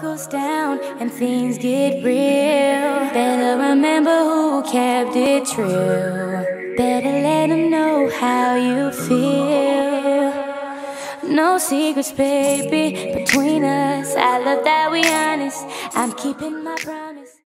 goes down and things get real, better remember who kept it true. Better let them know how you feel. No secrets, baby, between us. I love that we honest. I'm keeping my promise.